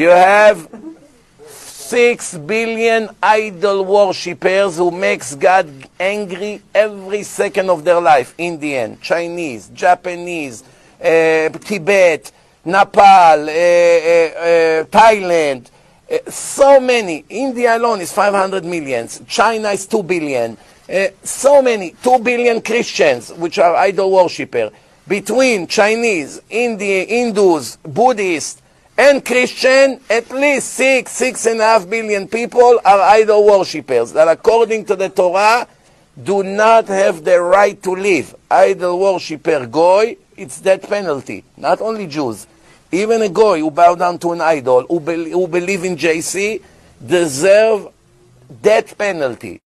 You have six billion idol worshippers who makes God angry every second of their life. Indian, Chinese, Japanese, uh, Tibet, Nepal, uh, uh, Thailand. so many. India alone is 500 millions. China is 2 billion. so many. 2 billion Christians, which are idol worshippers. Between Chinese, Indian, Hindus, Buddhists, and Christian, at least six, six and a half billion people are idol worshippers that according to the Torah do not have the right to live. Idol worshipper goy, it's death penalty. Not only Jews. Even a goy who bow down to an idol, who, be, who believe in JC, deserve death penalty.